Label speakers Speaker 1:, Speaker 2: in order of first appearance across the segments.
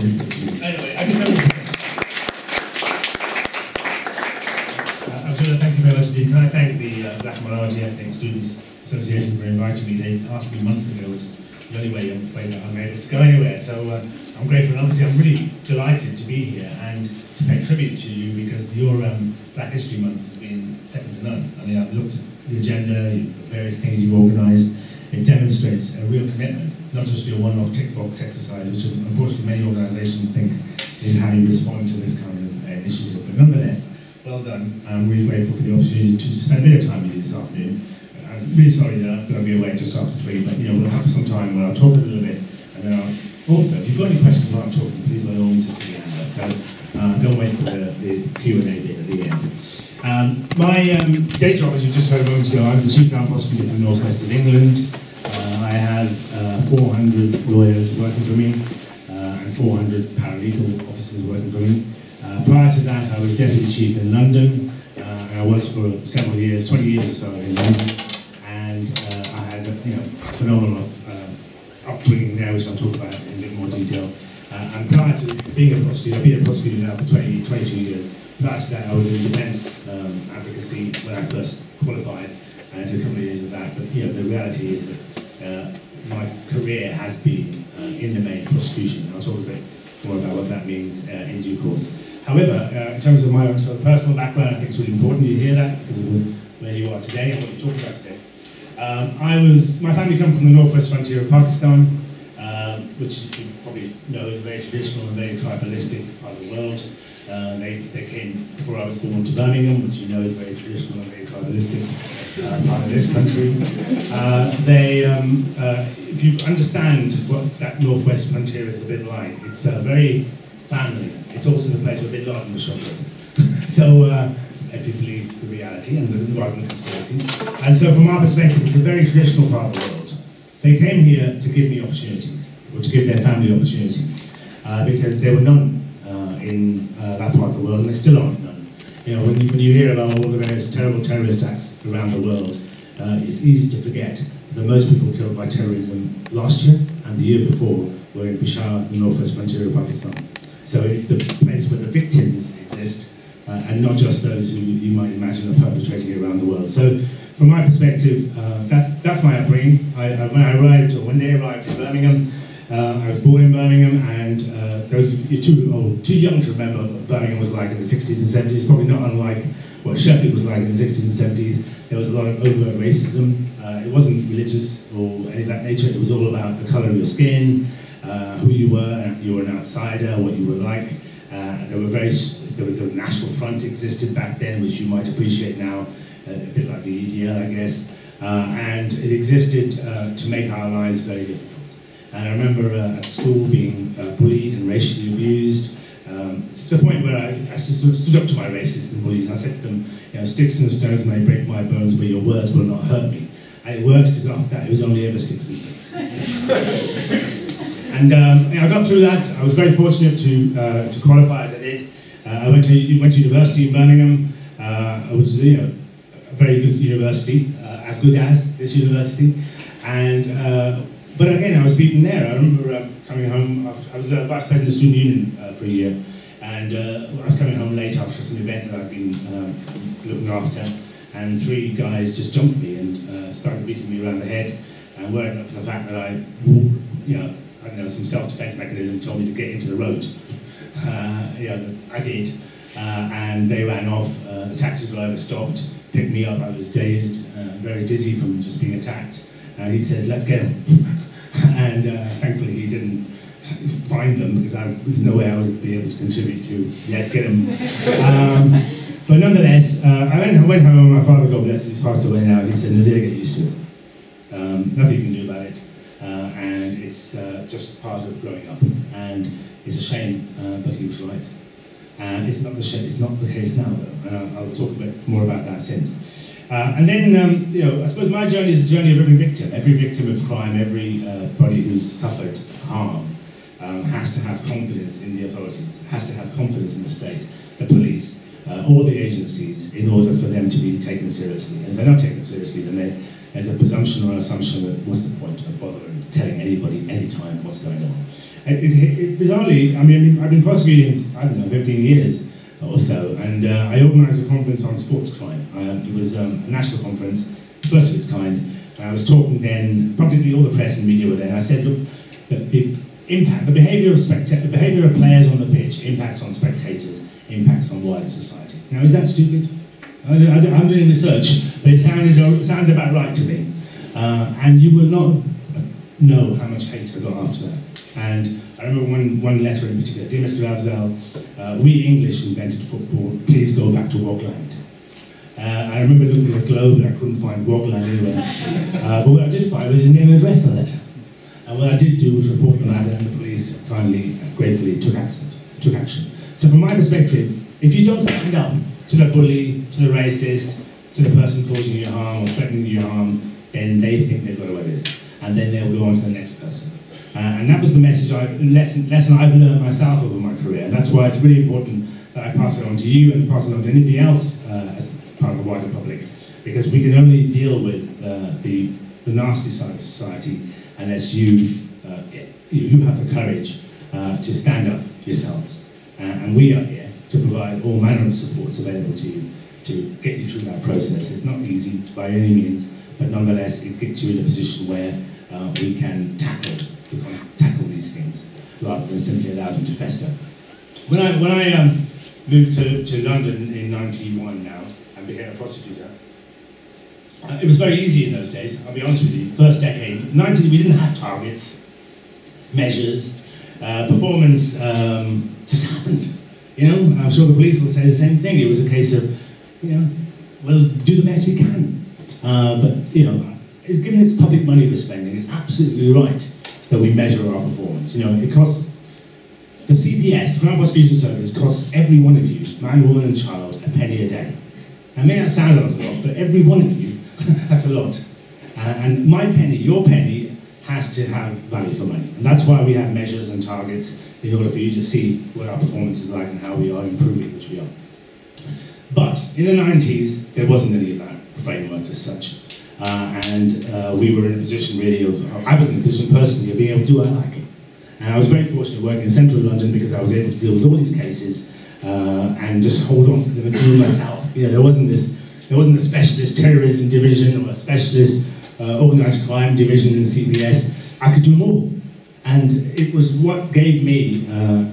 Speaker 1: Anyway, I can uh, I'm going to thank you very much indeed. Can I thank the uh, Black Minority Ethnic Students Association for inviting me. They asked me months ago, which is the only way I'm afraid that I'm able to go anywhere. So uh, I'm grateful. And obviously, I'm really delighted to be here and to pay tribute to you because your um, Black History Month has been second to none. I mean, I've looked at the agenda, the various things you've organised. It demonstrates a real commitment, not just your one-off tick box exercise, which unfortunately many organisations think is how you respond to this kind of uh, initiative. But nonetheless, well done. I'm really grateful for the opportunity to spend a bit of time with you this afternoon. I'm really sorry that I've got to be away just after three, but you know we'll have some time where I'll talk a little bit, and then I'll also, if you've got any questions while I'm talking, please by all means just stick your hand. So uh, don't wait for the, the Q and A bit at the end. Um, my um, day job, as you just heard a moment ago, I'm the Chief Crown Prosecutor for the North West of England. Uh, I have uh, 400 lawyers working for me uh, and 400 paralegal officers working for me. Uh, prior to that, I was Deputy Chief in London, uh, I was for several years, 20 years or so in London, and I had you know, phenomenal upbringing there, which I'll talk about in a bit more detail. and prior to being a prosecutor, I've been a prosecutor now for 20, 22 years, Prior to that, I was in defence um, advocacy when I first qualified, and did a couple of years of that. But you know, the reality is that uh, my career has been uh, in the main prosecution. I'll talk a bit more about what that means uh, in due course. However, uh, in terms of my own sort of personal background, I think it's really important you hear that because of where you are today and what you're talking about today. Um, I was, my family come from the northwest frontier of Pakistan, which you probably know is a very traditional and very tribalistic part of the world. Uh, they, they came before I was born to Birmingham, which you know is very traditional and very tribalistic uh, part of this country. Uh, they, um, uh, if you understand what that northwest frontier is a bit like, it's very family. It's also the place where Bin Laden was shot So, uh, if you believe the reality and the modern conspiracies. And so from our perspective, it's a very traditional part of the world. They came here to give me opportunities, or to give their family opportunities, because there were none in uh, that part of the world, and there still aren't none. You know, when you, when you hear about all the various terrible terrorist attacks around the world, uh, it's easy to forget that most people killed by terrorism last year and the year before were in Peshawar, the northwest frontier of Pakistan. So it's the place where the victims exist, uh, and not just those who you might imagine are perpetrating around the world. So from my perspective, uh, that's that's my upbringing. I, uh, when I arrived, or when they arrived in Birmingham, uh, I was born in Birmingham, and uh, those you're too old, too young to remember what Birmingham was like in the 60s and 70s. Probably not unlike what Sheffield was like in the 60s and 70s. There was a lot of overt racism. Uh, it wasn't religious or any of that nature. It was all about the colour of your skin, uh, who you were. You were an outsider, what you were like. Uh, there were very there was a national front existed back then, which you might appreciate now, uh, a bit like the EDL, I guess. and it existed to make our lives very difficult. And I remember uh, at school being uh, bullied and racially abused. Um, it's to the point where I actually stood, stood up to my racists and bullies and I said to them, you know, sticks and stones may break my bones, but your words will not hurt me. And it worked because after that it was only ever sticks and stones. and um, I got through that. I was very fortunate to, uh, to qualify as I did. Uh, I went to, went to university in Birmingham, uh, which is you know, a very good university, uh, as good as this university. And but again, I was beaten there. I remember uh, coming home, after, I was uh, vice president of the student union uh, for a year, and uh, I was coming home late after some event that I'd been uh, looking after, and three guys just jumped me and uh, started beating me around the head, and weren't for the fact that I, you know, I don't know, some self-defense mechanism told me to get into the road. yeah, I did. and they ran off. the taxi driver stopped, picked me up. I was dazed, very dizzy from just being attacked. And he said, let's him and uh, thankfully he didn't find them because I, there's no way I would be able to contribute to let's get them. Um, but nonetheless, uh, I, went, I went home, my father, God bless he's passed away now, he said, Nazir, get used to it. Um, nothing you can do about it, uh, and it's uh, just part of growing up. And it's a shame, uh, but he was right. And it's not the it's not the case now, though, and I'll talk a bit more about that since. Uh, and then, um, you know, I suppose my journey is a journey of every victim. Every victim of crime, everybody uh, who's suffered harm um, has to have confidence in the authorities, has to have confidence in the state, the police, uh, all the agencies, in order for them to be taken seriously. And if they're not taken seriously, then there's a presumption or an assumption that what's the point of bothering telling anybody anytime what's going on. It, it, it, bizarrely, I mean, I've been prosecuting, I don't know, 15 years or so, and uh, I organised a conference on sports crime. Uh, it was um, a national conference, first of its kind. And I was talking then, publicly all the press and media were there, and I said, look, the, the impact, the behaviour of specta- the behaviour of players on the pitch impacts on spectators, impacts on wider society. Now, is that stupid? I am doing research, but it sounded, it sounded about right to me. Uh, and you will not know how much hate I got after that. And I remember one, one letter in particular, Dear Mr. Afzal, uh, we English invented football, please go back to Wogland. Uh, I remember looking at the globe and I couldn't find Wogland anywhere. Uh, but what I did find was his name and address the letter. And what I did do was report the matter and the police finally, uh, gratefully, took action. Took action. So from my perspective, if you don't stand up to the bully, to the racist, to the person causing you harm or threatening you harm, then they think they've got away with it. And then they'll go on to the next person. Uh, and that was the message I, lesson, lesson I've learned myself over my career. And that's why it's really important that I pass it on to you and pass it on to anybody else uh, as part of the wider public. Because we can only deal with uh, the, the nasty side of society unless you, uh, you have the courage uh, to stand up yourselves. Uh, and we are here to provide all manner of supports available to you to get you through that process. It's not easy by any means, but nonetheless it gets you in a position where we can tackle tackle these things rather than simply allow them to fester. When I when I um, moved to, to London in '91 now and became a prosecutor, uh, it was very easy in those days. I'll be honest with you. First decade, 90, we didn't have targets, measures, uh, performance um, just happened. You know, I'm sure the police will say the same thing. It was a case of, you know, we'll do the best we can. Uh, but you know, it's given it's public money we're spending, it's absolutely right that we measure our performance. You know, it costs the CPS, the Crown Prosecution Service, costs every one of you, man, woman, and child, a penny a day. That may not sound like a lot, but every one of you, that's a lot. Uh, and my penny, your penny, has to have value for money. And that's why we have measures and targets in order for you to see what our performance is like and how we are improving, which we are. But in the 90s, there wasn't any of that framework as such. Uh, and uh, we were in a position really of, I was in a position personally of being able to do what I like. And I was very fortunate working in central London because I was able to deal with all these cases uh, and just hold on to them and do them myself. You know, there wasn't this, there wasn't a specialist terrorism division or a specialist uh, organised crime division in CPS. I could do more. And it was what gave me uh,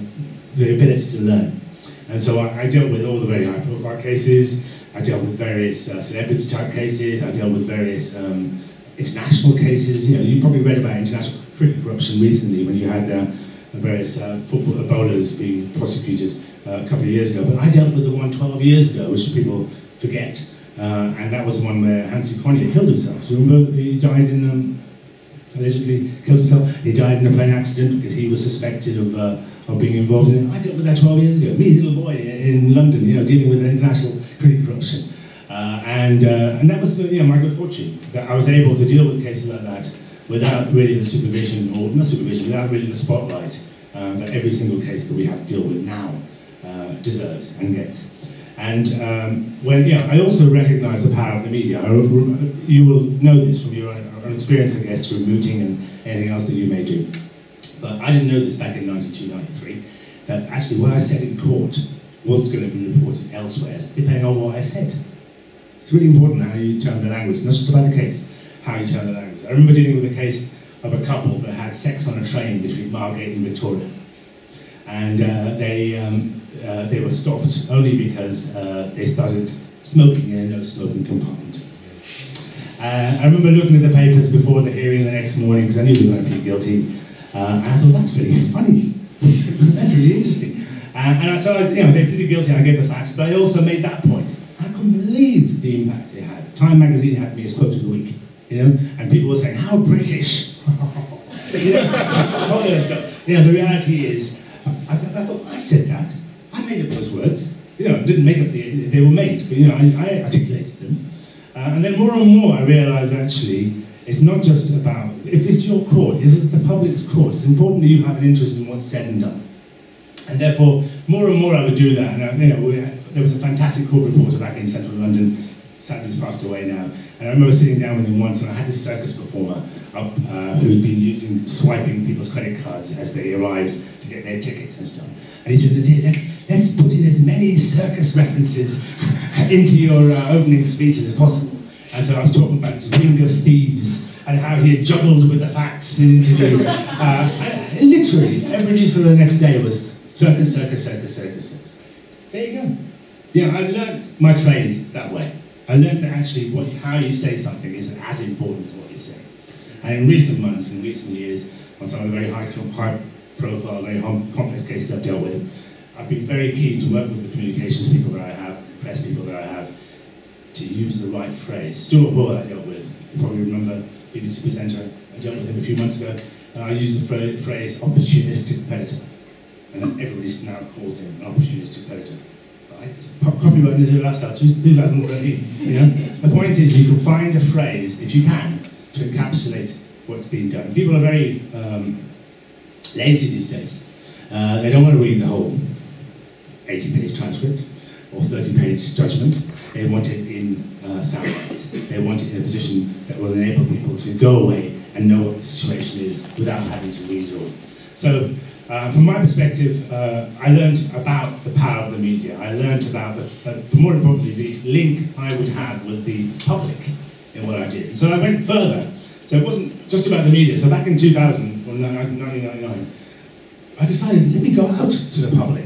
Speaker 1: the ability to learn. And so I, I dealt with all the very high profile cases, I dealt with various uh, celebrity type cases. I dealt with various um, international cases. You know, you probably read about international cricket corruption recently when you had uh, various uh, football bowlers being prosecuted uh, a couple of years ago. But I dealt with the one 12 years ago, which people forget. Uh, and that was the one where Hansi Cronje killed himself. Do you remember he died in, um, allegedly killed himself? He died in a plane accident because he was suspected of, uh, of being involved in it. I dealt with that 12 years ago. Me, little boy in London, you know, dealing with international. Uh, and, uh, and that was know, my good fortune, that I was able to deal with cases like that without really the supervision, or not supervision, without really the spotlight uh, that every single case that we have to deal with now uh, deserves and gets. And um, when, know, I also recognize the power of the media. I, you will know this from your own experience, I guess, through mooting and anything else that you may do. But I didn't know this back in 92, 93, that actually what I said in court was going to be reported elsewhere, depending on what I said. It's really important how you turn the language, not just about the case, how you turn the language. I remember dealing with a case of a couple that had sex on a train between Margate and Victoria. And uh, they, um, uh, they were stopped only because uh, they started smoking in a no-smoking compartment. Uh, I remember looking at the papers before the hearing the next morning because I knew they were going to be guilty. Uh, and I thought, that's really funny. that's really interesting. Uh, and so, I, you know, they pleaded guilty, I gave the facts, but I also made that point. I couldn't believe the impact it had. Time magazine had me as quote of the week, you know, and people were saying, how British. you, know, you know, the reality is, I, th I, thought, I said that. I made up those words. You know, didn't make up the, they were made, but you know, I, I articulated them. Uh, and then more and more I realized actually, it's not just about, if it's your court, if it's the public's court, it's important that you have an interest in what's said and done. And therefore, more and more I would do that. And, uh, you know, we, there was a fantastic court reporter back in central London, sadly he's passed away now. And I remember sitting down with him once, and I had this circus performer up uh, who had been using swiping people's credit cards as they arrived to get their tickets and stuff. And he said, let's, let's put in as many circus references into your uh, opening speech as possible. And so I was talking about this ring of thieves and how he had juggled with the facts in an interview. uh, literally, every newspaper the next day was circus, circus, circus, circus, circus. There you go. Yeah, I learned my trade that way. I learned that actually what, how you say something is as important as what you say. And in recent months, in recent years, on some of the very high, high profile, very complex cases I've dealt with, I've been very keen to work with the communications people that I have, the press people that I have, to use the right phrase. Stuart Hall I dealt with, you probably remember, BBC presenter, I dealt with him a few months ago, and I used the phrase opportunistic predator. And everybody now calls him an opportunistic predator. Copyright Nazir Afzal, who hasn't already? You know? The point is you can find a phrase, if you can, to encapsulate what's being done. People are very um, lazy these days. Uh, they don't want to read the whole 80-page transcript or 30-page judgment. They want it in uh, sound bites. They want it in a position that will enable people to go away and know what the situation is without having to read it all. So uh, from my perspective, uh, I learned about the power of the media. I learned about, the, uh, more importantly, the link I would have with the public in what I did. So I went further. So it wasn't just about the media. So back in 2000, or 1999, I decided, let me go out to the public.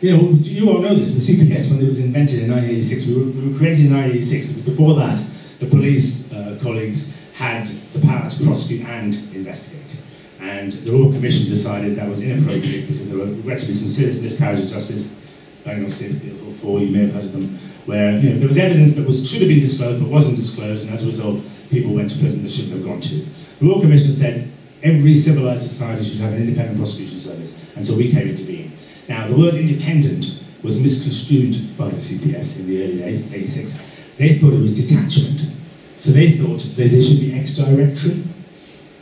Speaker 1: You know, you all know this, but CPS, when it was invented in 1986, we were, we were created in 1986, because before that, the police uh, colleagues had the power to prosecute and investigate. And the Royal Commission decided that was inappropriate because there were be some serious miscarriage of justice, going on since or four, you may have heard of them, where you know, there was evidence that was, should have been disclosed but wasn't disclosed, and as a result, people went to prison that shouldn't have gone to. The Royal Commission said every civilized society should have an independent prosecution service, and so we came into being. Now, the word independent was misconstrued by the CPS in the early days, 86. They thought it was detachment. So they thought that there should be ex-directory.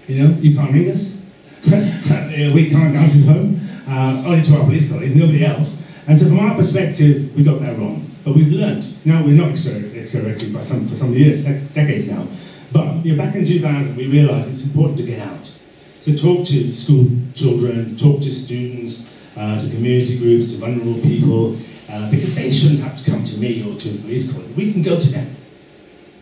Speaker 1: You know, you can't ring us, we can't answer the phone, uh, only to our police colleagues, nobody else. And so from our perspective, we got that wrong. But we've learned. Now we're not extroverted by some, for some years, decades now. But you know, back in 2000, we realized it's important to get out. So talk to school children, talk to students, uh, to community groups, to vulnerable people, uh, because they shouldn't have to come to me or to a police colleague. We can go to them.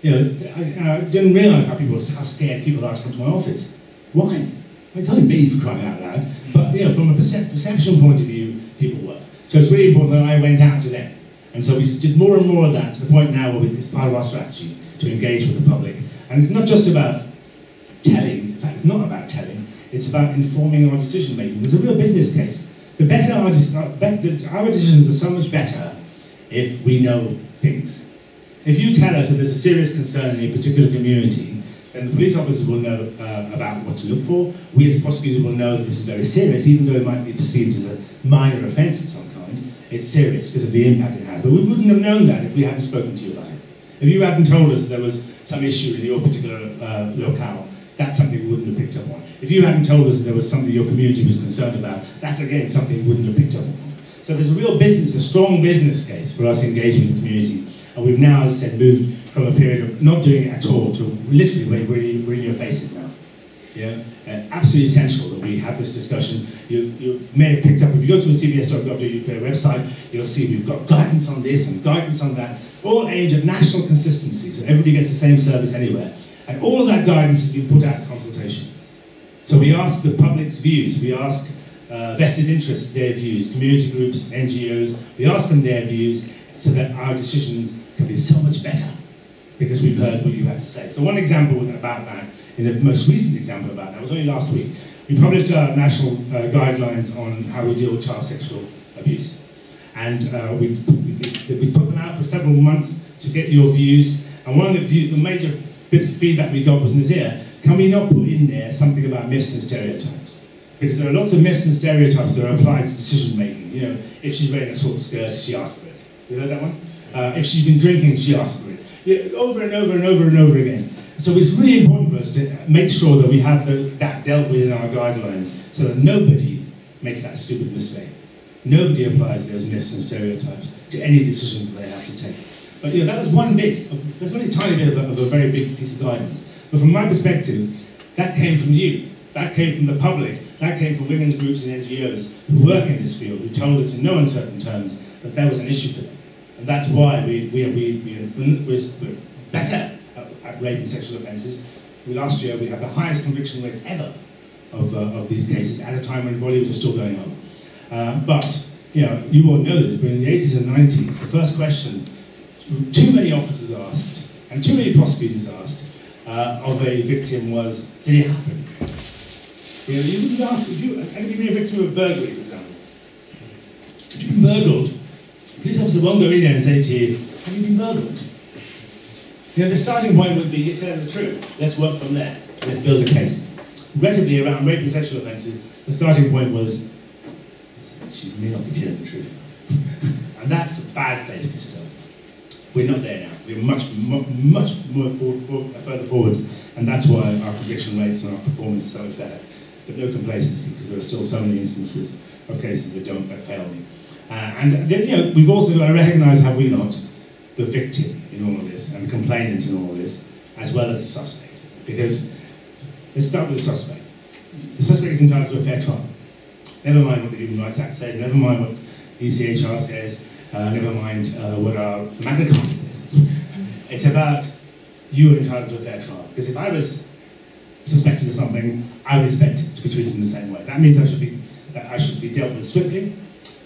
Speaker 1: You know, I, I didn't realize how people, how scared people are to come to my office. Why? It's only me for crying out loud, but you know, from a percep perception point of view, people were. So it's really important that I went out to them. And so we did more and more of that to the point now where it's part of our strategy to engage with the public. And it's not just about telling, in fact, it's not about telling, it's about informing our decision making. There's a real business case. The better our, our decisions are so much better if we know things. If you tell us that there's a serious concern in a particular community, then the police officers will know uh, about what to look for. We as prosecutors will know that this is very serious, even though it might be perceived as a minor offence of some kind. It's serious because of the impact it has. But we wouldn't have known that if we hadn't spoken to you about it. If you hadn't told us there was some issue in your particular uh, locale, that's something we wouldn't have picked up on. If you hadn't told us there was something your community was concerned about, that's again something we wouldn't have picked up on. So there's a real business, a strong business case for us engaging with the community. And we've now, as I said, moved from a period of not doing it at all to literally we're, we're in your faces now. Yeah, uh, absolutely essential that we have this discussion. You, you may have picked up, if you go to the cps.gov.uk website, you'll see we've got guidance on this and guidance on that, all aimed at national consistency, so everybody gets the same service anywhere. And all of that guidance has been put out to consultation. So we ask the public's views, we ask uh, vested interests their views, community groups, NGOs, we ask them their views so that our decisions can be so much better because we've heard what you had to say. So one example about that, in the most recent example about that, was only last week. We published our national uh, guidelines on how we deal with child sexual abuse. And uh, we, we, we, put them out for several months to get your views. And one of the, view, the major bits of feedback we got was, Nazir, can we not put in there something about myths and stereotypes? Because there are lots of myths and stereotypes that are applied to decision making. You know, if she's wearing a short skirt, she asked for it. You heard that one? Uh, if she's been drinking, she asked for it over and over and over and over again. So it's really important for us to make sure that we have the, that dealt with in our guidelines so that nobody makes that stupid mistake. Nobody applies those myths and stereotypes to any decision that they have to take. But you that was one bit. Of, that's only a tiny bit of a, of a very big piece of guidance. But from my perspective, that came from you. That came from the public. That came from women's groups and NGOs who work in this field, who told us in no uncertain terms that there was an issue for them. And that's why we, we, we, we, we're better at, rape and sexual offences. Last year we had the highest conviction rates ever of, uh, of these cases at a time when volumes are still going on. Uh, but, you know, you all know this, but in the 80s and 90s, the first question too many officers asked, and too many prosecutors asked, uh, of a victim was, did it happen? You know, you would ask, if you, have you been a victim of burglary, for example? You've been burgled, police officer won't go in there and say to you, have you been burgled? You know, the starting point would be, you tell the truth. Let's work from there. Let's build a case. Regrettably, around rape and sexual offences, the starting point was, she may not be telling the truth. and that's a bad place to start. We're not there now. We're much, much more for, for, further forward, and that's why our conviction rates and our performance is so much better. But no complacency, because there are still so many instances of cases that don't that fail me. Uh, and then, you know, we've also got to recognise, have we not, the victim in all of this and the complainant in all of this, as well as the suspect. Because let's start with the suspect. The suspect is entitled to a fair trial. Never mind what the Human Rights Act says, never mind what the ECHR says, uh, never mind uh, what our Magna Carta says. it's about you are entitled to a fair trial. Because if I was suspected of something, I would expect to be treated in the same way. That means I should be, that I should be dealt with swiftly,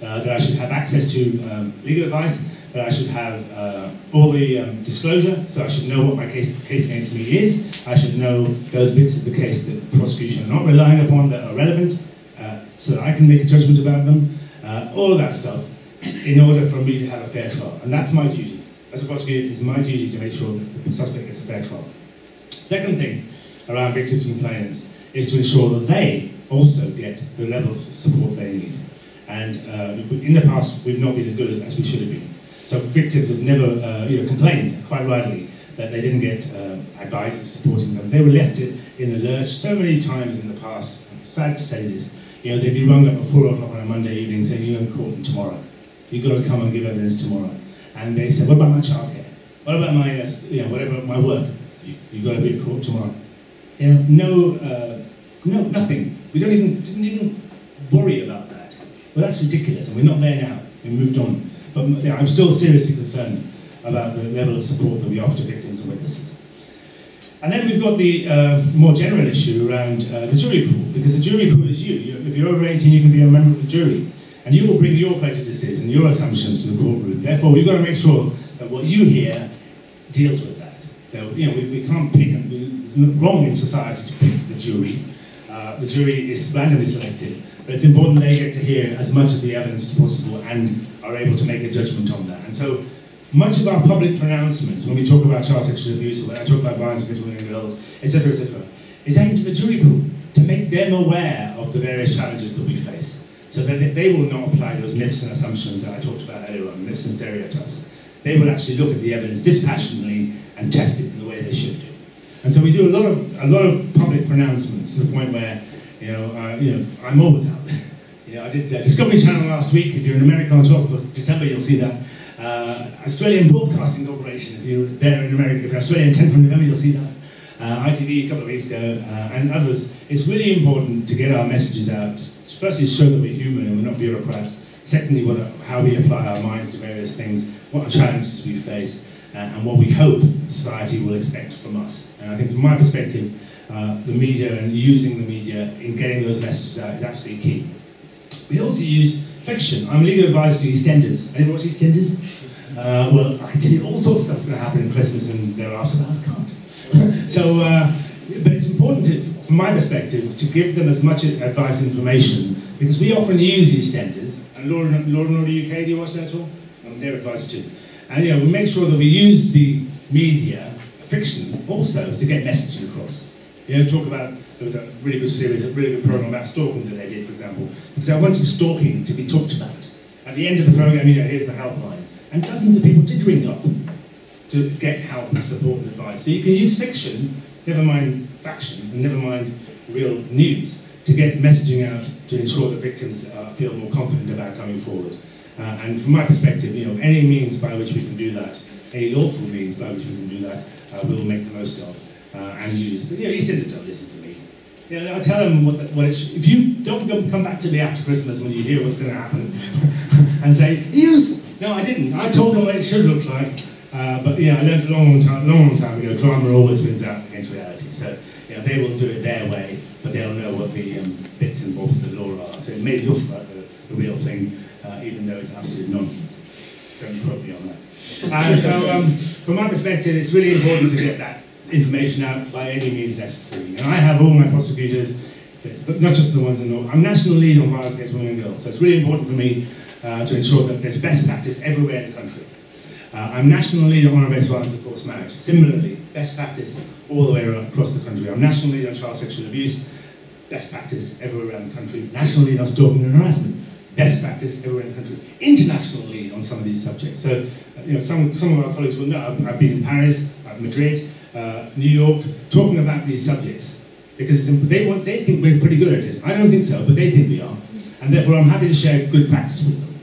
Speaker 1: uh, that I should have access to um, legal advice, that I should have uh, all the um, disclosure, so I should know what my case, case against me is, I should know those bits of the case that the prosecution are not relying upon that are relevant, uh, so that I can make a judgment about them, uh, all of that stuff in order for me to have a fair trial. And that's my duty. As a prosecutor, it's my duty to make sure that the suspect gets a fair trial. Second thing around victims and complainants is to ensure that they also get the level of support they need. And uh, in the past, we've not been as good as we should have been. So victims have never uh, you know, complained, quite rightly, that they didn't get uh, advisors supporting them. They were left in the lurch so many times in the past. I'm sad to say this. You know, they'd be rung up at 4 o'clock on a Monday evening saying, you're in court tomorrow you've got to come and give evidence tomorrow. And they said, what about my childcare? What about my, uh, you know, whatever, my work? You, have got to be in court tomorrow. You know, no, uh, no, nothing. We don't even, didn't even worry about that. Well, that's ridiculous, and we're not there now. We moved on. But I'm still seriously concerned about the level of support that we offer to victims and witnesses. And then we've got the uh, more general issue around uh, the jury pool, because the jury pool is you. If you're over 18, you can be a member of the jury and you will bring your prejudices and your assumptions to the courtroom. Therefore, we've got to make sure that what you hear deals with that. that you know, we, we can't pick, it's wrong in society to pick the jury. Uh, the jury is randomly selected, but it's important they get to hear as much of the evidence as possible and are able to make a judgment on that. And so, much of our public pronouncements, when we talk about child sexual abuse, or when I talk about violence against women and girls, etc., etc., is aimed at the jury pool to make them aware of the various challenges that we face so that they will not apply those myths and assumptions that I talked about earlier on, myths and stereotypes. They will actually look at the evidence dispassionately and test it in the way they should do. And so we do a lot of a lot of public pronouncements to the point where, you know, uh, you know, I'm always out. You know, I did uh, Discovery Channel last week. If you're in America on 12th of December, you'll see that. Uh, Australian Broadcasting Corporation, if you're there in America, if you're Australian 10th of November, you'll see that. Uh, ITV a couple of weeks ago, uh, and others. It's really important to get our messages out firstly show that we're human and we're not bureaucrats. Secondly, what, how we apply our minds to various things, what challenges we face, uh, and what we hope society will expect from us. And I think from my perspective, uh, the media and using the media in getting those messages out is absolutely key. We also use fiction. I'm legal advisor to EastEnders. Anyone watch EastEnders? Uh, well, I can tell you all sorts of stuff's going to happen in Christmas and thereafter, but I can't. so, uh, but it's important, to, from my perspective, to give them as much advice and information, because we often use EastEnders, and Law, Law and Order UK, do you watch that at all? I'm their advisor too. And know, we make sure that we use the media, fiction, also to get messaging across. You know, talk about, there was a really good series, a really good program about stalking that they did, for example, because I wanted stalking to be talked about. At the end of the program, you know, here's the helpline. And dozens of people did ring up to get help and support and advice. So you can use fiction never mind faction, and never mind real news, to get messaging out to ensure that victims uh, feel more confident about coming forward. Uh, and from my perspective, you know, any means by which we can do that any lawful means by which we can do that, uh, we'll make the most of uh, and use. But you know, EastEnders don't listen to me. Know, I tell them what, what if you don't come back to me after Christmas when you hear what's going to happen and say, use. No, I didn't. I told them what it should look like. Uh, but yeah, I learned a long, time, long, long time ago, drama always wins out against reality. So you know, they will do it their way, but they'll know what the um, bits and bobs of the law are. So it may look like the, the real thing, uh, even though it's absolute nonsense. Don't quote me on that. And so, um, from my perspective, it's really important to get that information out by any means necessary. And I have all my prosecutors, not just the ones in law. I'm national lead on violence against women and girls, so it's really important for me uh, to ensure that there's best practice everywhere in the country. Uh, I'm national lead on honour-based violence and forced marriage. Similarly, best practice all the way across the country. I'm national lead on child sexual abuse, best practice everywhere around the country. National lead on stalking and harassment, best practice everywhere in the country. International lead on some of these subjects. So, you know, some, some of our colleagues will know I've, I've been in Paris, Madrid, uh, New York, talking about these subjects. Because they, want, they think we're pretty good at it. I don't think so, but they think we are. And therefore, I'm happy to share good practice with them.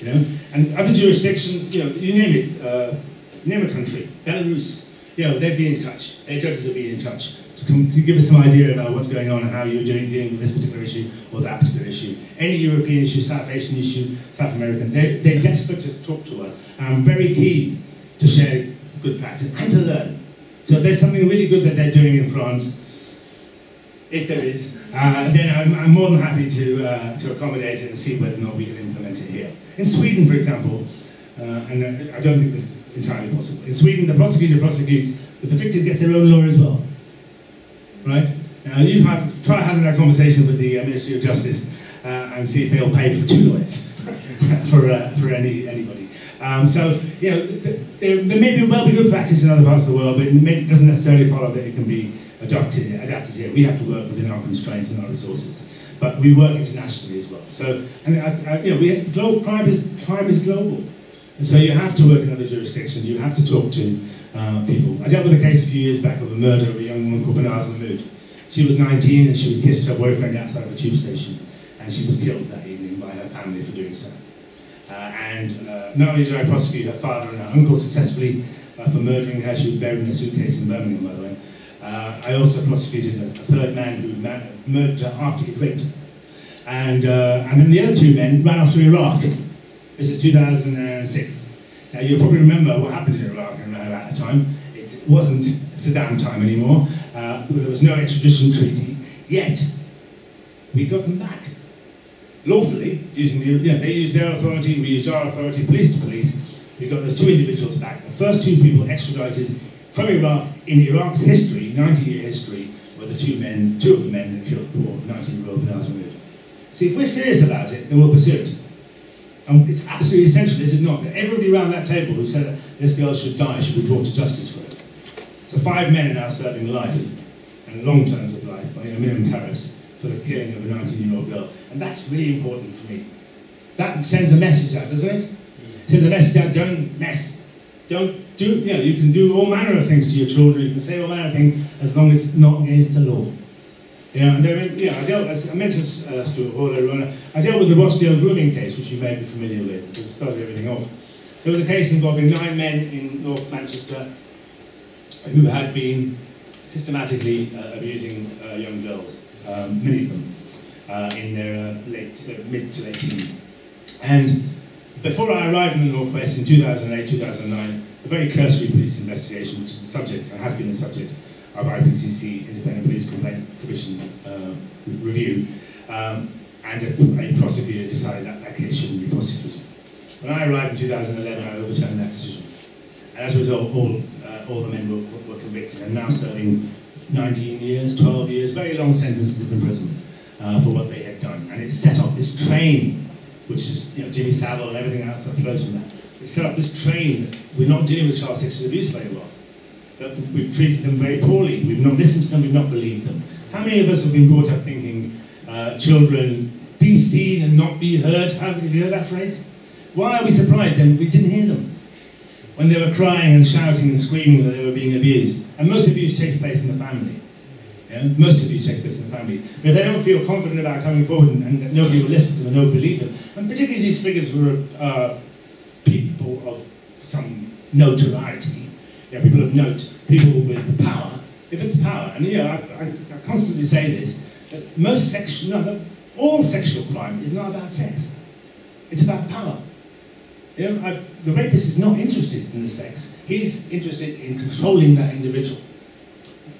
Speaker 1: You know? And other jurisdictions, you know, you name it, uh, name a country, Belarus, you know, they'd be in touch. Their judges would be in touch to, come, to give us some idea about what's going on and how you're doing, dealing with this particular issue or that particular issue. Any European issue, South Asian issue, South American, they're, they're desperate to talk to us. And I'm very keen to share good practice and to learn. So there's something really good that they're doing in France, if there is, uh, then I'm, I'm, more than happy to, uh, to accommodate it and see whether or not we can implement it here. In Sweden, for example, uh, and I don't think this is entirely possible. In Sweden, the prosecutor prosecutes, but the victim gets their own lawyer as well. Right? Now, you have try having that conversation with the uh, Ministry of Justice uh, and see if they'll pay for two lawyers for, uh, for any, anybody. Um, so, you know, there, there may be well be good practice in other parts of the world, but it doesn't necessarily follow that it can be adapted, adapted here. We have to work within our constraints and our resources, but we work internationally as well. So, and I, I, you know, we global, crime is crime is global, and so you have to work in other jurisdictions. You have to talk to uh, people. I dealt with a case a few years back of a murder of a young woman called Banaz Mahmood. She was 19 and she kissed her boyfriend outside of a tube station, and she was killed that evening by her family for doing so. Uh, and uh, not only did I prosecute her father and her uncle successfully uh, for murdering her, she was buried in a suitcase in Birmingham, by the way. I also prosecuted a, a third man who murdered her after he raped. And, uh, and then the other two men ran off to Iraq. This is 2006. Now you'll probably remember what happened in Iraq at that time. It wasn't Saddam time anymore. Uh, there was no extradition treaty. Yet, we got them back. Lawfully, using the, yeah, they used their authority, we used our authority, police to police. We got those two individuals back. The first two people extradited from Iraq in Iraq's history, 90-year history, were the two men, two of the men that killed poor 19-year-old Banaz Mahmood. See, if we're serious about it, then we'll pursue it. And it's absolutely essential, is it not, that everybody around that table who said that this girl should die should be brought to justice for it. So five men are now serving life, and long terms of life, by a minimum tariffs, for the killing of a 19-year-old girl. And that's really important for me. That sends a message out, doesn't it? it sends a message out, don't mess don't do, you know, you can do all manner of things to your children, you can say all manner of things as long as it's not against the law. You know, and there, yeah, I dealt, I mentioned uh, Stuart Hall earlier on, I dealt with the Rochdale grooming case, which you may be familiar with, because it started everything off. There was a case involving nine men in North Manchester who had been systematically uh, abusing uh, young girls, um, many of them, uh, in their uh, late, uh, mid to late teens. And before I arrived in the Northwest in 2008, 2009, a very cursory police investigation, which is the subject, and has been the subject of IPCC Independent Police Complaints Commission uh, review, um, and a, a, prosecutor decided that that case shouldn't be prosecuted. When I arrived in 2011, I overturned that decision. And as a result, all, uh, all the men were, were convicted and now serving 19 years, 12 years, very long sentences of imprisonment uh, for what they had done. And it set off this train which is you know, Jimmy Savile and everything else that flows from that. We set up this train we're not dealing with child sexual abuse very well. That we've treated them very poorly. We've not listened to them. We've not believed them. How many of us have been brought up thinking uh, children be seen and not be heard? Have you heard that phrase? Why are we surprised then we didn't hear them? When they were crying and shouting and screaming that they were being abused. And most abuse takes place in the family. Yeah? Most abuse takes place in the family. But if they don't feel confident about coming forward and, and nobody will listen to them, and nobody will believe them, and particularly these figures were uh, people of some notoriety, know, people of note, people with power, if it's power, and you know, I, I, I constantly say this, that most sexual, no, all sexual crime is not about sex. It's about power. You know, I, the rapist is not interested in the sex. He's interested in controlling that individual.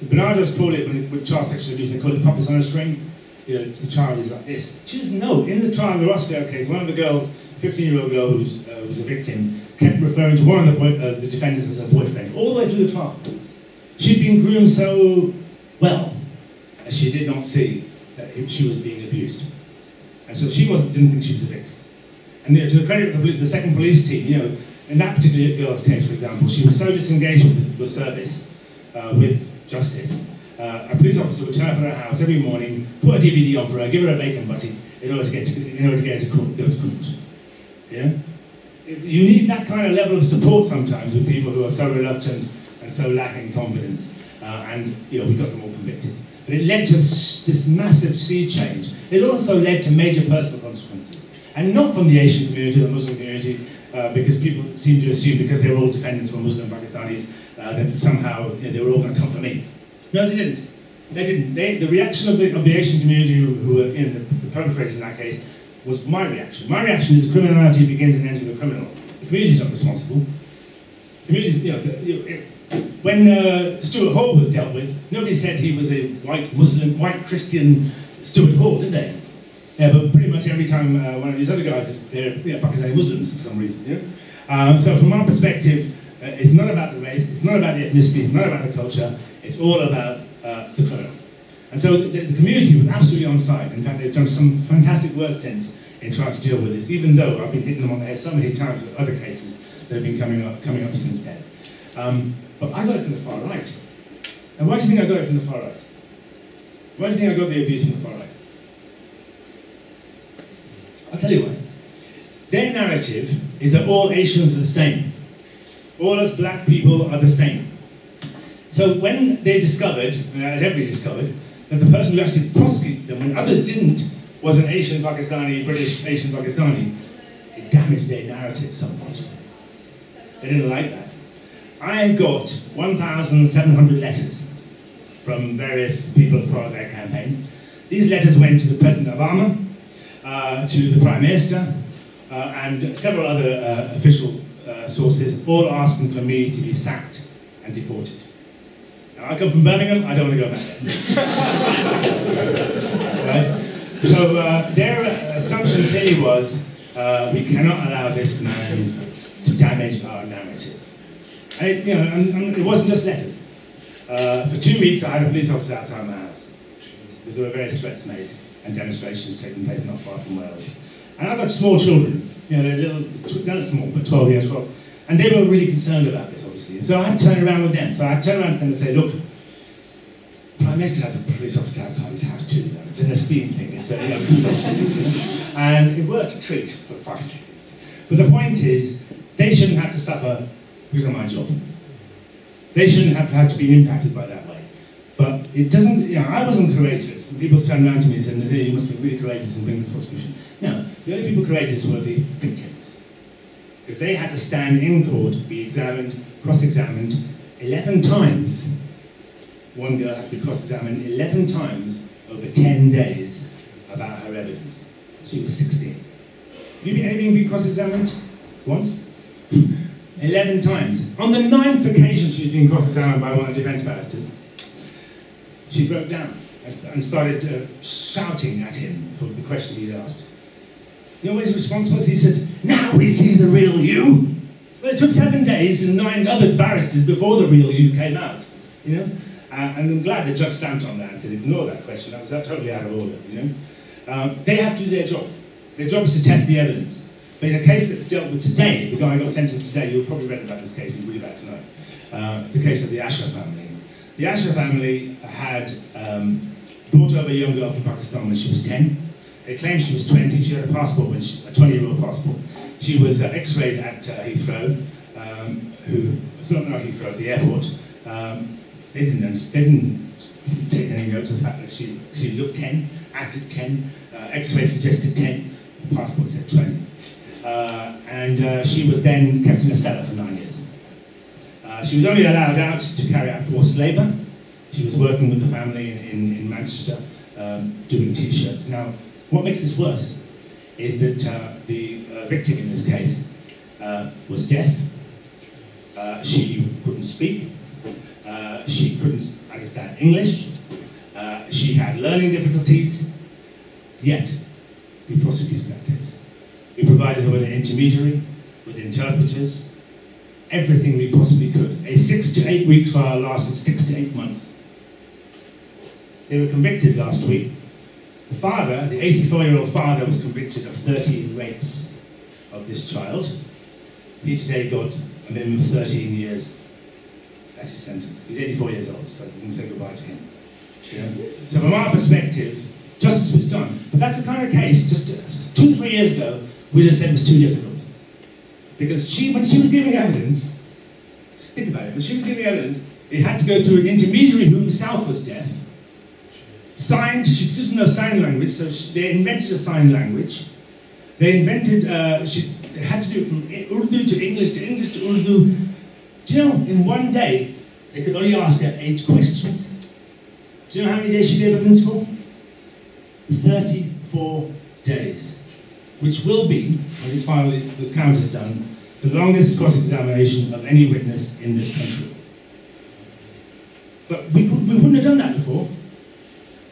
Speaker 1: The Barnardos call it, when it, with child sexual abuse, they call it puppets on a string. You know, the child is like this. She doesn't know. In the trial, the Rochdale case, one of the girls, 15-year-old girl who's, uh, was a victim, kept referring to one of the, uh, the defendants as her boyfriend, all the way through the trial. She'd been groomed so well that she did not see that she was being abused. And so she wasn't, didn't think she was a victim. And you know, to the credit of the, the, second police team, you know, in that particular girl's case, for example, she was so disengaged with the service, uh, with justice, uh, a police officer would turn up at her house every morning, put a DVD on for her, give her a bacon butty in order to get to, in order to get her to court, go to court. Yeah? You need that kind of level of support sometimes with people who are so reluctant and so lacking confidence. Uh, and you know, we got them all convicted. But it led to this massive sea change. It also led to major personal consequences. And not from the Asian community, the Muslim community, uh, because people seem to assume because they were all defendants from Muslim Pakistanis, uh, that somehow you know, they were all going to come for me. No, they didn't. They didn't. They, the reaction of the, of the Asian community who, who were in the, the perpetrators in that case was my reaction. My reaction is criminality begins and ends with a criminal. The community is not responsible. Know, you know when uh, Stuart Hall was dealt with, nobody said he was a white Muslim, white Christian Stuart Hall, did they? Yeah, but pretty much every time uh, one of these other guys is they're you Pakistani Muslims for some reason. Yeah? Um, so from our perspective, uh, it's not about the race, it's not about the ethnicity, it's not about the culture, it's all about uh, the criminal. And so the, the, community was absolutely on side. In fact, they've done some fantastic work since in trying to deal with this, even though I've been hitting them on the head so many times with other cases that have been coming up, coming up since then. Um, but I got it from the far right. And why do you think I got it from the far right? Why do you think I got the abuse from the far right? I'll tell you why. Their narrative is that all Asians are the same. All us black people are the same. So when they discovered, uh, as everybody discovered, that the person who actually prosecuted them when others didn't was an Asian Pakistani, British Asian Pakistani, it damaged their narrative somewhat. They didn't like that. I got 1,700 letters from various people as part of their campaign. These letters went to the President Obama, uh, to the Prime Minister, uh, and several other uh, official uh, sources, all asking for me to be sacked and deported. Now, I come from Birmingham, I don't want to go back there. right? So uh, their assumption clearly was, we cannot allow this man to damage our narrative. And it, you know, and, and it wasn't just letters. For two weeks, I had a police officer outside my house because there were various threats made and demonstrations taking place not far from Wales. And I've got small children, you know, they're little, not small, but 12 years, 12. And they were really concerned about this, obviously. And so I had to turn around with them. So I to around with them and say, look, Prime Minister has a police officer outside his house too. It's an esteem thing. It's a, you know, and it worked a treat for five seconds. But the point is, they shouldn't have to suffer because of my job. They shouldn't have had to be impacted by that. But it doesn't, you know, I wasn't courageous. People turned around to me and said, you must be really courageous and bring this prosecution. No, the only people courageous were the victims. Because they had to stand in court, be examined, cross-examined 11 times. One girl had to be cross-examined 11 times over 10 days about her evidence. She was 16. Have you been, anything been cross-examined? Once? 11 times. On the ninth occasion she'd been cross-examined by one of the defense barristers, she broke down and started uh, shouting at him for the question he'd asked. You know what his response was? He said, now is he the real you? Well, it took seven days and nine other barristers before the real you came out, you know? Uh, and I'm glad the judge stamped on that and said, ignore that question, that was totally out of order, you know? Um, they have to do their job. Their job is to test the evidence. But in a case that's dealt with today, the guy got sentenced today, you've probably read about this case, you're really bad to know. Uh, the case of the Asher family. The Asher family had um, brought over a young girl from Pakistan when she was 10. They claimed she was 20, she had a passport, when she, a 20-year-old passport. She was uh, x-rayed at uh, Heathrow, um, who, it's not not Heathrow, at the airport. Um, they didn't understand, they didn't take any note of the fact that she, she looked 10, acted 10, uh, x-ray suggested 10, the passport said 20. Uh, and uh, she was then kept in a cellar for nine years. She was only allowed out to carry out forced labour. She was working with the family in, in, in Manchester um, doing t-shirts. Now, what makes this worse is that uh, the uh, victim in this case uh, was deaf. Uh, she couldn't speak. Uh, she couldn't understand English. Uh, she had learning difficulties. Yet, we prosecuted that case. We provided her with an intermediary, with interpreters, everything we possibly could. A six to eight week trial lasted six to eight months. They were convicted last week. The father, the 84 year old father, was convicted of 13 rapes of this child. He today got a minimum of 13 years. That's his sentence. He's 84 years old, so we can say goodbye to him. Yeah? So, from our perspective, justice was done. But that's the kind of case, just two, three years ago, we'd have said it was too difficult. Because she, when she was giving evidence, just think about it, when she was giving evidence, it had to go through an intermediary who himself was deaf, signed, she doesn't know sign language, so she, they invented a sign language. They invented, uh, she had to do it from Urdu to English to English to Urdu. Do you know, in one day, they could only ask her eight questions. Do you know how many days she gave evidence for? 34 days, which will be, when it's finally, the count is done, the longest cross-examination of any witness in this country. But we, we wouldn't have done that before,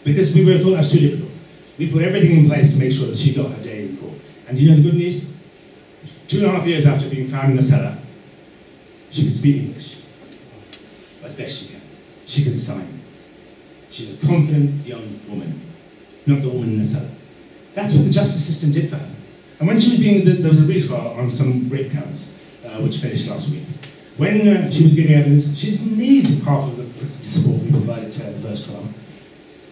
Speaker 1: because we would have thought that's too difficult. We put everything in place to make sure that she got her day in court. And you know the good news? Two and a half years after being found in the cellar, she could speak English. As best she can. She could sign. She's a confident young woman, not the woman in the cellar. That's what the justice system did for her. And when she was being, there was a retrial on some rape counts, uh, which finished last week. When uh, she was giving evidence, she didn't need half of the support we provided to her in the first trial.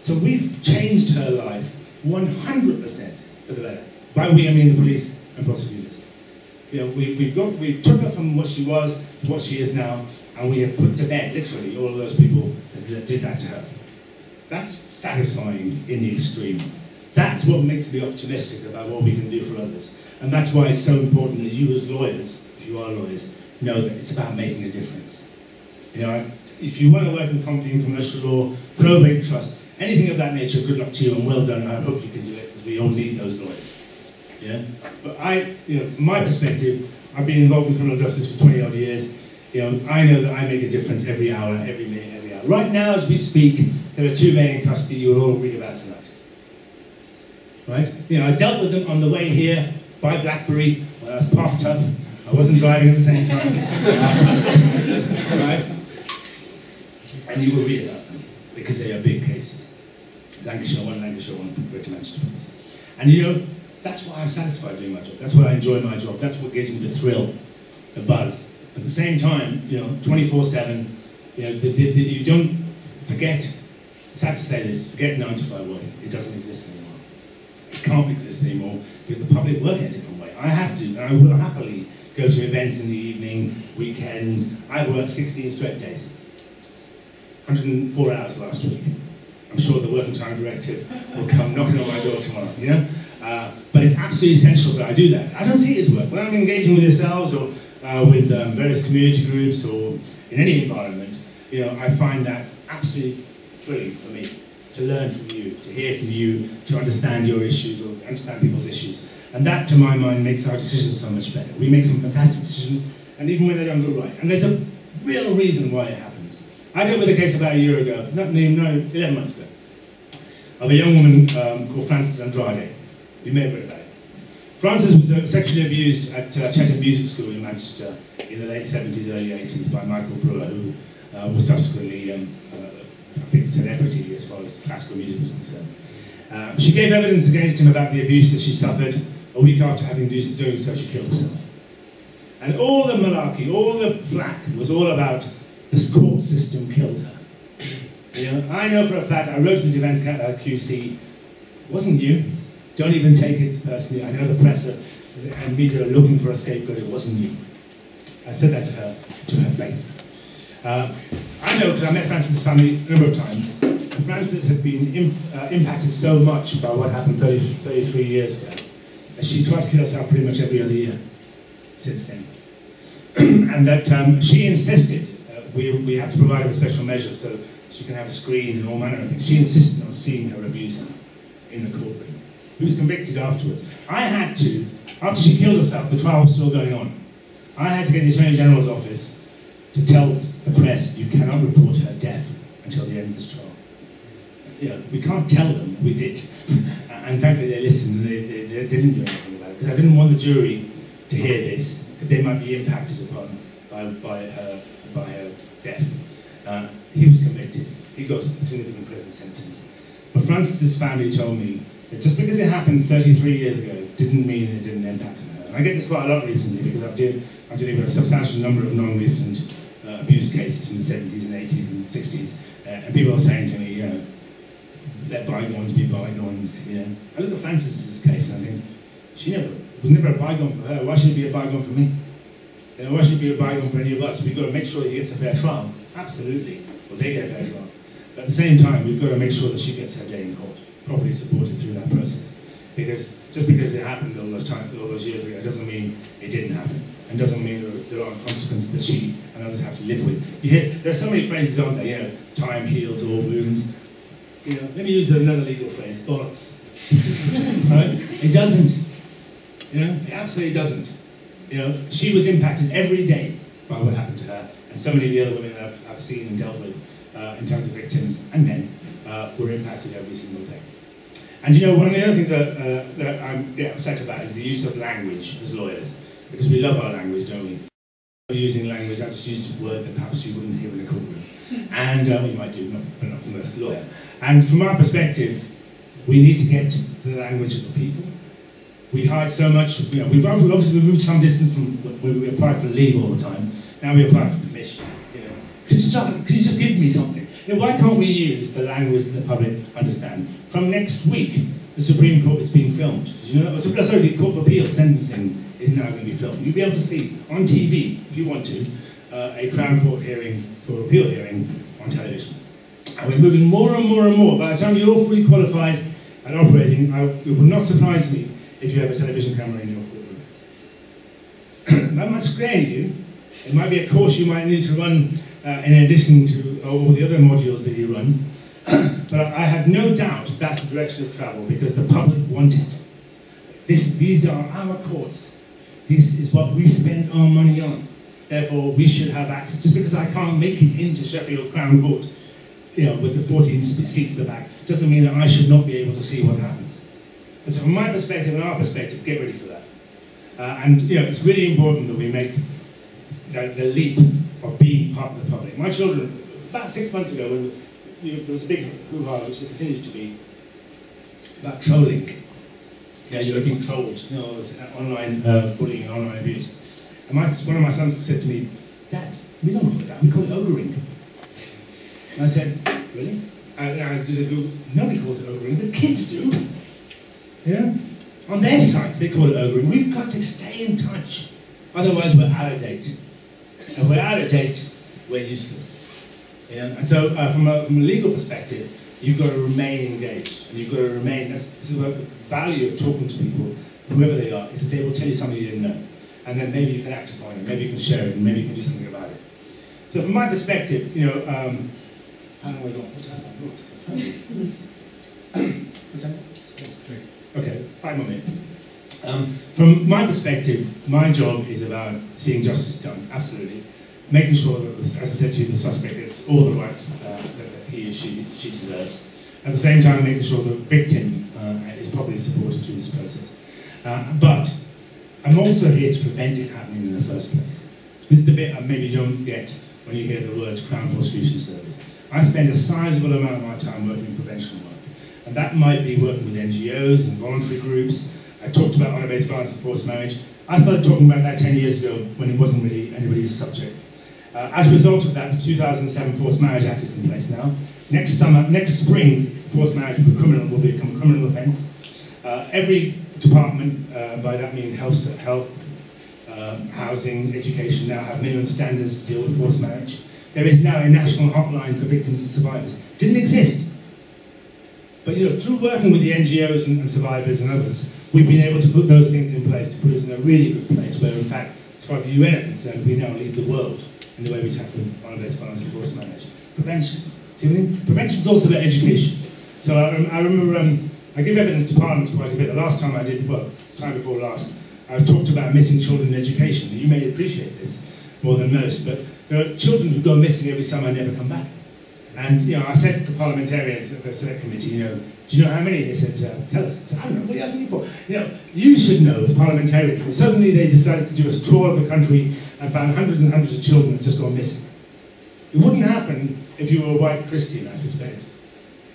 Speaker 1: So we've changed her life 100% for the better. By we, I mean the police and prosecutors. You know, we, we've, got, we've took her from what she was to what she is now, and we have put to bed, literally, all of those people that did that to her. That's satisfying in the extreme. That's what makes me optimistic about what we can do for others. And that's why it's so important that you as lawyers, if you are lawyers, know that it's about making a difference. You know, if you want to work in commercial law, probate trust, anything of that nature, good luck to you and well done. I hope you can do it because we all need those lawyers. Yeah? But I, you know, from my perspective, I've been involved in criminal justice for 20 odd years. You know, I know that I make a difference every hour, every minute, every hour. Right now, as we speak, there are two men in custody you will all read about tonight. Right? You know, I dealt with them on the way here by Blackberry when I was parked up. I wasn't driving at the same time. right? And you will read about them because they are big cases. Lancashire 1, Lancashire 1, Greater Manchester Police. And you know, that's why I'm satisfied doing my job. That's why I enjoy my job. That's what gives me the thrill, the buzz. But at the same time, you know, 24-7, you know, the, the, the, you don't forget, sad to say this, forget 9 to 5 working. It doesn't exist anymore. Can't exist anymore because the public work in a different way. I have to, and I will happily go to events in the evening, weekends. I've worked 16 straight days. 104 hours last week. I'm sure the working time directive will come knocking on my door tomorrow, you know? Uh, but it's absolutely essential that I do that. I don't see it as work. When I'm engaging with yourselves or uh, with um, various community groups or in any environment, you know, I find that absolutely thrilling for me to learn from you, to hear from you, to understand your issues or understand people's issues. And that, to my mind, makes our decisions so much better. We make some fantastic decisions, and even when they don't go right. And there's a real reason why it happens. I dealt with a case about a year ago, not no, 11 months ago, of a young woman um, called Frances Andrade. You may have read about it. Frances was uh, sexually abused at uh, Chetham Music School in Manchester in the late 70s, early 80s by Michael Brewer, who uh, was subsequently um, uh, big celebrity as far as classical music was concerned. Uh, she gave evidence against him about the abuse that she suffered. A week after having do, doing so, she killed herself. And all the malarkey, all the flack was all about the court system killed her. You know, I know for a fact, I wrote to the defense QC, wasn't you. Don't even take it personally. I know the press and media are looking for a scapegoat. It wasn't you. I said that to her, to her face. Uh, I know because I met Frances' family a number of times. And Frances had been imp uh, impacted so much by what happened 30, 33 years ago. And she tried to kill herself pretty much every other year since then. and that um, she insisted, uh, we, we have to provide her with special measures so she can have a screen and all manner of things. She insisted on seeing her abuser in the courtroom. He was convicted afterwards. I had to, after she killed herself, the trial was still going on. I had to get the Attorney General's office to tell the press, you cannot report her death until the end of this trial. You know, we can't tell them we did. and thankfully they listened and they, they, they didn't do anything about it. Because I didn't want the jury to hear this, because they might be impacted upon by, by, her, by her death. Uh, he was convicted. He got a significant prison sentence. But Frances's family told me that just because it happened 33 years ago didn't mean it didn't impact on her. And I get this quite a lot recently because I've dealt, I'm with a substantial number of non-recent abuse cases from the 70s and 80s and 60s. Uh, and people are saying to me, you know, let bygones be bygones, you know. I look at Frances's case and I think, she never, was never a bygone for her. Why should it be a bygone for me? You know, why should it be a bygone for any of us? We've got to make sure he gets a fair trial. Absolutely. Well, they get a fair trial. But at the same time, we've got to make sure that she gets her day in court, properly supported through that process. Because just because it happened all those, time, all those years ago doesn't mean it didn't happen. And doesn't mean there aren't consequences that she and others have to live with. You hear, there are so many phrases, aren't there? You know, time heals all wounds. You know, let me use another legal phrase, bollocks. right? It doesn't. You know, it absolutely doesn't. You know, she was impacted every day by what happened to her, and so many of the other women that I've, I've seen and dealt with uh, in terms of victims and men uh, were impacted every single day. And you know, one of the other things that, uh, that I'm yeah, upset about is the use of language as lawyers, because we love our language, don't we? Using language that's used a word that perhaps you wouldn't hear in a courtroom, and uh, you might do, but not from a lawyer. And from our perspective, we need to get to the language of the people. We hide so much, you know, we've obviously moved some distance from when we apply for leave all the time. Now we apply for permission. You know, could you just, could you just give me something? You know, why can't we use the language that the public understand? From next week, the Supreme Court is being filmed. You know, sorry, the Court of Appeal sentencing is now going to be filmed. You'll be able to see on TV, if you want to, uh, a Crown Court hearing, Court of Appeal hearing on television. And we're moving more and more and more. By the time you're fully qualified and operating, I, it would not surprise me if you have a television camera in your courtroom. that might scare you. It might be a course you might need to run uh, in addition to all the other modules that you run. but I have no doubt that's the direction of travel because the public want it. This, these are our courts. This is what we spend our money on. Therefore, we should have access. Just because I can't make it into Sheffield Crown Court, you know, with the 14 seats at the back, doesn't mean that I should not be able to see what happens. And so from my perspective and our perspective, get ready for that. Uh, and, you know, it's really important that we make the, the leap of being part of the public. My children, about six months ago, when you know, there was a big hoo-ha, which there continues to be, about trolling. Yeah, you're being trolled, you know, online uh, bullying and online abuse. And my, one of my sons said to me, Dad, we don't call it that, we call it ogering. And I said, really? And I did a Google, nobody calls it ogering, the kids do. Yeah? On their sites, they call it ogering. We've got to stay in touch. Otherwise, we're out of date. If we're out of date, we're useless. Yeah? And so, uh, from, a, from a legal perspective, you've got to remain engaged. And you've got to remain, this is the value of talking to people, whoever they are, is that they will tell you something you didn't know. And then maybe you can act upon it, maybe you can share it, and maybe you can do something about it. So from my perspective, you know, um, how long have I got? What's that? What's that? Okay, five more minutes. Um, from my perspective, my job is about seeing justice done, absolutely. Making sure that, as I said to you, the suspect gets all the rights uh, that he or she, she deserves. At the same time, making sure the victim uh, is properly supported through this process. Uh, but I'm also here to prevent it happening in the first place. This is the bit I maybe don't get when you hear the words Crown Prosecution Service. I spend a sizable amount of my time working in prevention work. And that might be working with NGOs and voluntary groups, I talked about honor-based violence and forced marriage. I started talking about that 10 years ago when it wasn't really anybody's subject. Uh, as a result of that, the 2007 Forced Marriage Act is in place now. Next summer, next spring, forced marriage will, be criminal, will become a criminal offence. Uh, every department, uh, by that mean health, health um, housing, education, now have minimum standards to deal with forced marriage. There is now a national hotline for victims and survivors. Didn't exist. But you know, through working with the NGOs and, and survivors and others, we've been able to put those things in place to put us in a really good place where, in fact, as far as the UN are concerned, we now lead the world in the way we tackle violence, violence and manage. Prevention. See what I mean? Prevention is also about education. So I, I remember um, I give evidence to Parliament quite a bit. The last time I did, well, it's time before last, I talked about missing children in education. You may appreciate this more than most, but there are children who go missing every summer and never come back. And you know, I said to the parliamentarians at the select committee, you know, do you know how many? They said, uh, tell us. I said, I don't know, what are you asking me for? You know, you should know as parliamentarians. And suddenly they decided to do a tour of the country and found hundreds and hundreds of children had just gone missing. It wouldn't happen if you were a white Christian, I suspect.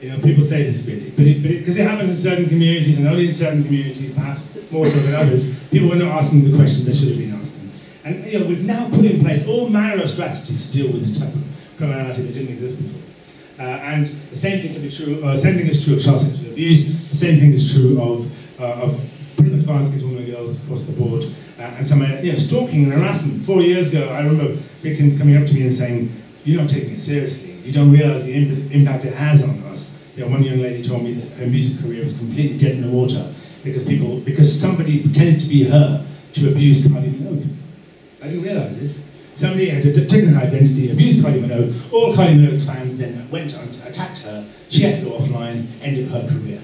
Speaker 1: You know, people say this really, but it, because it, happens in certain communities and only in certain communities, perhaps more so than others, people were not asking the questions they should have been asking. And you know, we've now put in place all manner of strategies to deal with this type of criminality that didn't exist before. Uh, and the same thing can be true. Uh, same thing is true of child sexual abuse. The same thing is true of uh, of pretty much violence against women and girls across the board. Uh, and some, you know, stalking and harassment. Four years ago, I remember victims coming up to me and saying, "You're not taking it seriously. You don't realise the imp- impact it has on us." You know, one young lady told me that her music career was completely dead in the water because people, because somebody pretended to be her to abuse Kylie Minogue. I didn't realise this. Somebody had taken her identity, abused Kylie Minogue. All Kylie Minogue's fans then went and attacked her. She had to go offline, ended her career.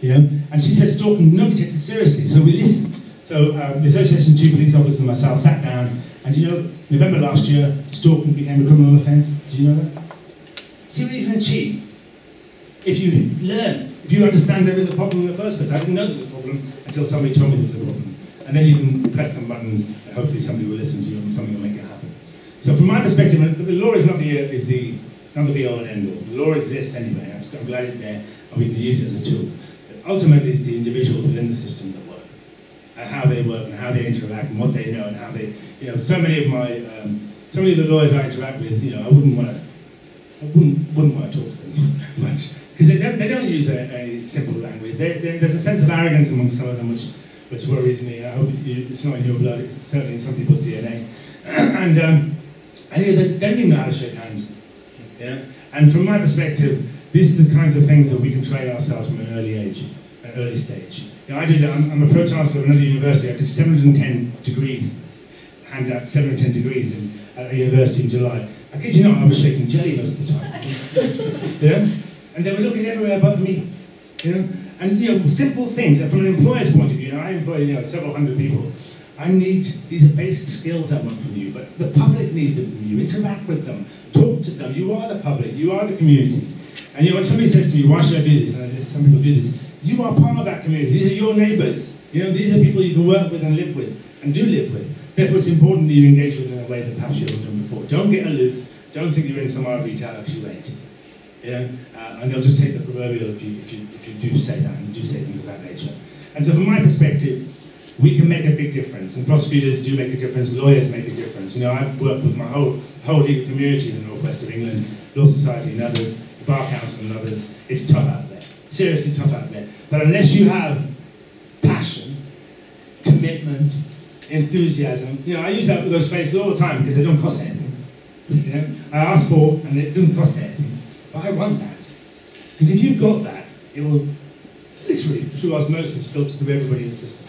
Speaker 1: You know? And she said stalking, nobody takes it seriously, so we listened. So uh, the Association Two Police Officers and myself sat down, and you know, November last year, stalking became a criminal offence. Did you know that? See what you can achieve if you learn, if you understand there is a problem in the first place. I didn't know there was a problem until somebody told me there was a problem. And then you can press some buttons, hopefully somebody will listen to you and something will make it happen. So from my perspective, the law is not the, is the, not the be all and end all. The law exists anyway, I'm glad it's there, and we can use it as a tool. But ultimately, it's the individuals within the system that work, and how they work, and how they interact, and what they know, and how they, you know, so many of my, um, so many of the lawyers I interact with, you know, I wouldn't want to, I wouldn't, wouldn't want to talk to them much, because they don't, they don't use a, a simple language. They, they, there's a sense of arrogance among some of them, which which worries me. I hope you, it's not in your blood, it's certainly in some people's DNA. and um, you they don't even know how to shake hands. Yeah? And from my perspective, these are the kinds of things that we can train ourselves from an early age, an early stage. You know, I did, I'm, I'm a pro-chancellor of another university, I did 710 degrees, hand out 710 degrees in, at a university in July. I kid you not, I was shaking jelly most of the time. yeah? And they were looking everywhere but me. You know? And you know, simple things. From an employer's point of view, I employ you know several hundred people. I need these are basic skills I want from you, but the public needs them from you. Interact with them, talk to them. You are the public, you are the community. And you know, when somebody says to me, "Why should I do this?" and some people do this, you are part of that community. These are your neighbours. You know, these are people you can work with and live with, and do live with. Therefore, it's important that you engage with them in a way that perhaps you haven't done before. Don't get aloof. Don't think you're in some ivory tower because you ain't. Uh, and they'll just take the proverbial if you, if, you, if you do say that and do say things of that nature. And so from my perspective, we can make a big difference, and prosecutors do make a difference, lawyers make a difference. You know, I've worked with my whole, whole legal community in the northwest of England, Law Society and others, the Bar Council and others. It's tough out there, seriously tough out there. But unless you have passion, commitment, enthusiasm, you know, I use that, with those phrases all the time because they don't cost anything. You know, I ask for, and it doesn't cost anything. But I want that. Because if you've got that, it will literally, through osmosis, filter through everybody in the system.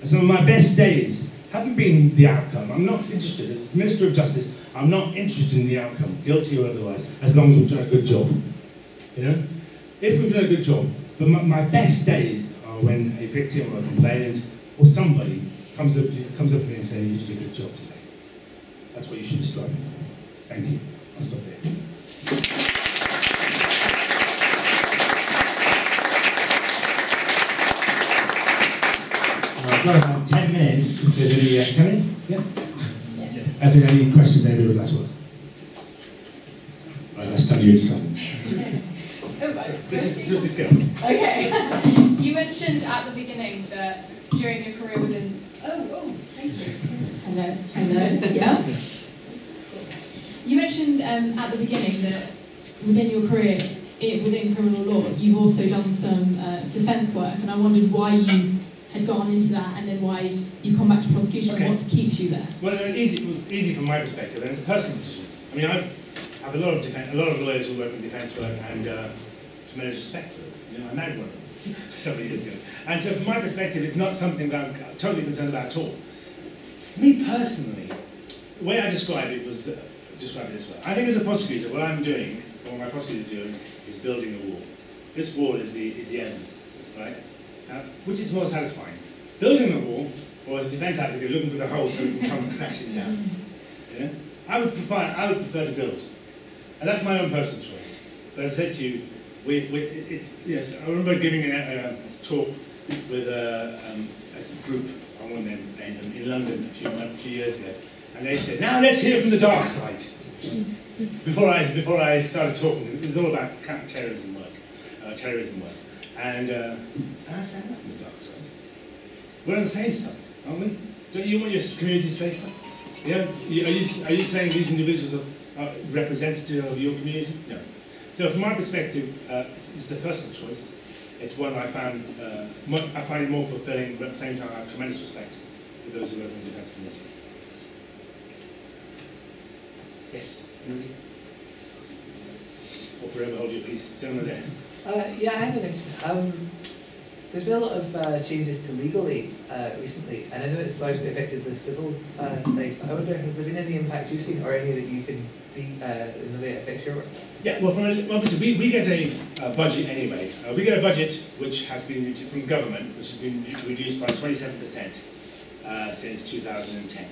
Speaker 1: And some of my best days haven't been the outcome. I'm not interested. As Minister of Justice, I'm not interested in the outcome, guilty or otherwise, as long as we've done a good job. You know? If we've done a good job. But my, my best days are when a victim or a complainant or somebody comes up, comes up to me and says, you did a good job today. That's what you should be striving for. Thank you. I'll stop there. I've got about 10 minutes if there's any, uh, 10 minutes? Yeah? yeah. If there's any questions anybody would like to ask. Right, let's turn you into silence.
Speaker 2: Okay. you mentioned at the beginning that during your career within... Oh, oh, thank you. Hello. Hello. yeah. You mentioned um, at the beginning that within your career it, within criminal law, you've also done some uh, defence work, and I wondered why you had gone into that and then why you've come back to prosecution okay. what keeps you there?
Speaker 1: Well, it, easy, it was easy from my perspective, and it's a personal decision. I mean, I have a lot of defense, a lot of lawyers who work in defence work, and uh, tremendous respect for them. You know, I married one several years ago, and so from my perspective, it's not something that I'm totally concerned about at all. For me personally, the way I describe it was uh, described it this way. I think as a prosecutor, what I'm doing, or my prosecutor is doing, is building a wall. This wall is the is the evidence, right? Uh, which is more satisfying, building the wall, or as a defence advocate looking for the hole so it can come crashing down. Yeah? I would prefer I would prefer to build, and that's my own personal choice. But as I said to you, we, we it, it, yes, I remember giving a, a, a talk with a, um, a group I won't name them in London a few a few years ago, and they said, "Now let's hear from the dark side." before I before I started talking, it was all about counter-terrorism work, uh, terrorism work, and uh, I said, "Enough from the dark side. We're on the same side, aren't we? Don't you want your community safer? Yeah. Are you are you saying these individuals are, are representative of your community? No. So from my perspective, uh, it's, it's a personal choice. It's one I found uh, I find it more fulfilling, but at the same time I have tremendous respect for those who work in the defence community. Yes. Or forever hold your peace. Gentlemen there.
Speaker 3: Uh, yeah, I have a question. Um, there's been a lot of uh, changes to legal aid uh, recently, and I know it's largely affected the civil uh, side. I wonder, has there been any impact you've seen, or any that you can see uh, in the way it affects your work?
Speaker 1: Yeah, well, from a, obviously we, we get a uh, budget anyway. Uh, we get a budget which has been from government, which has been reduced by 27% uh, since 2010.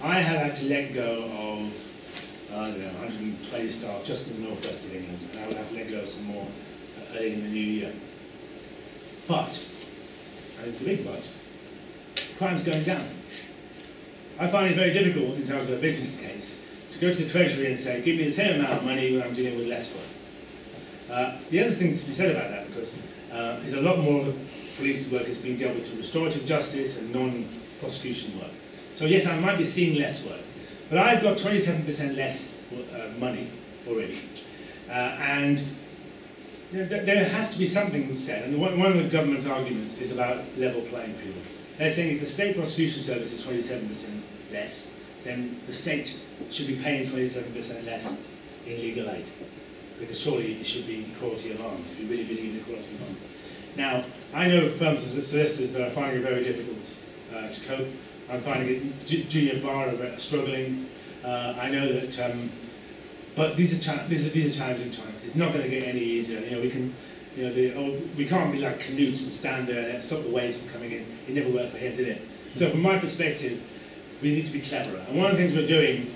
Speaker 1: I have had to let go of I don't know, 120 staff just in the northwest of England, and I will have to let go of some more early in the new year. But, and it's a big but, crime's going down. I find it very difficult in terms of a business case to go to the Treasury and say, give me the same amount of money when I'm dealing with less work. Uh, the other thing to be said about that, because uh, is a lot more of the police work is being dealt with through restorative justice and non-prosecution work. So yes, I might be seeing less work, but I've got 27% less uh, money already. Uh, and there has to be something said, and one, of the government's arguments is about level playing field. They're saying if the state prosecution service is 27% less, then the state should be paying 27% less in legal aid. Because surely it should be equality of arms, if you really believe in equality of arms. Now, I know of firms of solicitors that are finding it very difficult uh, to cope. I'm finding it, junior bar are struggling. Uh, I know that, um, but these are, these are these are challenging times. It's not going to get any easier. You know, we can, you know, the, oh, we can't be like Canute and stand there and stop the waves from coming in. It never worked for him, did it? So from my perspective, we need to be cleverer. And one of the things we're doing,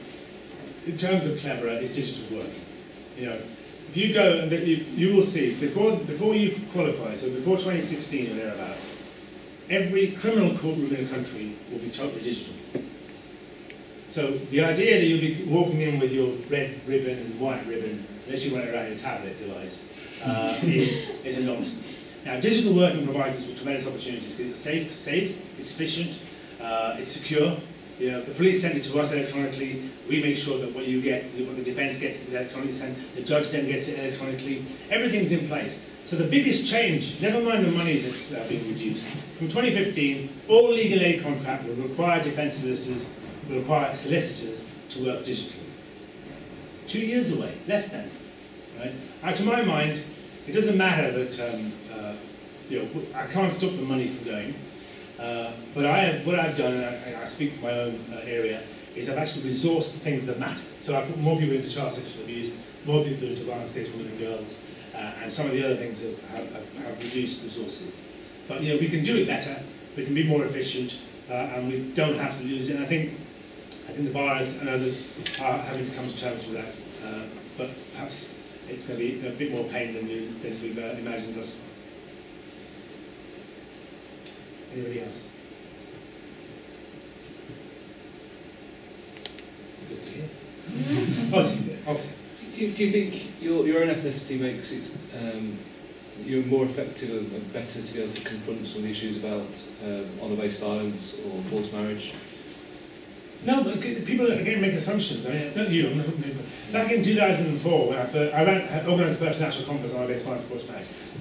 Speaker 1: in terms of cleverer, is digital work. You know, if you go, you, you will see, before, before you qualify, so before 2016 or thereabouts, every criminal courtroom in the country will be totally digital. So the idea that you'll be walking in with your red ribbon and white ribbon, unless you run around your tablet device, uh, is, is a nonsense. Now, digital working provides us with tremendous opportunities. It's safe, saves, it's efficient, uh, it's secure. You know, the police send it to us electronically, we make sure that what you get, what the defence gets is electronically sent, the judge then gets it electronically. Everything's in place. So the biggest change, never mind the money that's uh, being reduced, from 2015, all legal aid contracts will require defence solicitors, will require solicitors to work digitally. Two years away, less than. Right? Now, to my mind, it doesn't matter that um, uh, you know, I can't stop the money from going, uh, but I have, what I've done, and I, I speak for my own uh, area, is I've actually resourced the things that matter. So I put more people into child sexual abuse, more people into violence against women and girls, uh, and some of the other things have, have, have, reduced resources. But you know, we can do it better, we can be more efficient, uh, and we don't have to lose it. And I think, I think the buyers and others are having to come to terms with that. Uh, but perhaps it's going to be a bit more pain than, we, than we've uh, imagined thus far. Anybody else? Good to hear. oh,
Speaker 4: do, do you think your, your own ethnicity makes it um, you're more effective and better to be able to confront some of the issues about um, honour-based violence or forced marriage?
Speaker 1: No, but people again make assumptions. I mean, not you. Back in 2004, when I, first, I ran, organised the first national conference on honour-based violence and forced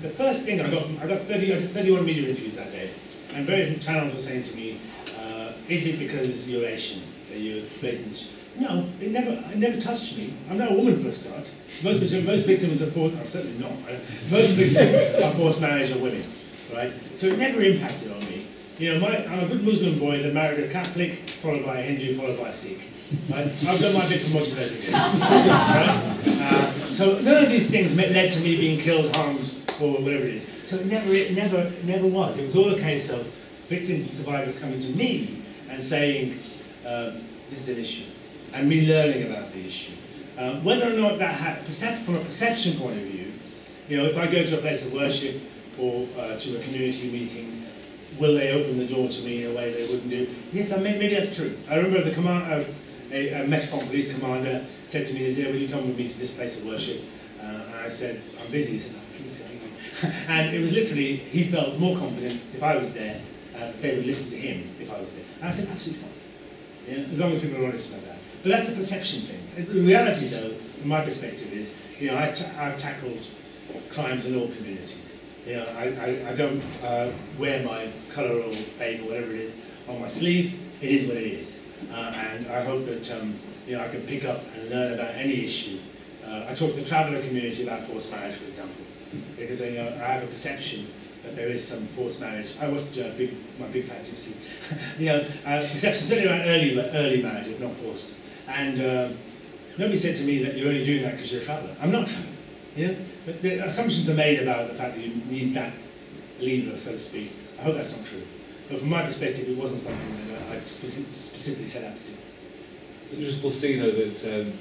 Speaker 1: the first thing I got from I got 30, I 31 media interviews that day, and various channels were saying to me, uh, "Is it because you're Asian that you're based in?" This? No, it never, it never touched me. I'm not a woman for a start. Most, most victims are forced, I'm certainly not. Most victims are forced marriage are women, right? So it never impacted on me. You know, my, I'm a good Muslim boy that married a Catholic, followed by a Hindu, followed by a Sikh. Right? I've done my bit for motivating it. right? uh, so none of these things led to me being killed, harmed, or whatever it is. So it never, it never, never was. It was all a case of victims and survivors coming to me and saying, um, this is an issue, and me learning about the issue. Um, whether or not that had, from a perception point of view, you know, if I go to a place of worship or uh, to a community meeting, will they open the door to me in a way they wouldn't do? Yes, I may, maybe that's true. I remember the command, uh, a, a Police commander said to me, Nazir, will you come with me to this place of worship? Uh, and I said, I'm busy. He said, oh, please, and it was literally, he felt more confident if I was there, uh, they would listen to him if I was there. And I said, absolutely fine. Yeah, as long as people are honest about that. But that's a perception thing. The reality, though, my perspective, is, you know, I have tackled crimes in all communities. Know, I, I, I don't uh, wear my colour or faith or whatever it is on my sleeve. It is what it is. Uh, and I hope that um, you know, I can pick up and learn about any issue. Uh, I talk to the traveller community about forced marriage, for example, because you know, I have a perception that there is some forced marriage. I watched uh, big, my big fat gypsy. you know, uh, perception certainly around early, early marriage, if not forced. And uh, nobody said to me that you're only doing that because you're a traveller. I'm not a traveller. Know? But the assumptions are made about the fact that you need that lever, so to speak. I hope that's not true. But from my perspective, it wasn't something that I specifically set out to do.
Speaker 4: You just foresee, though, that um,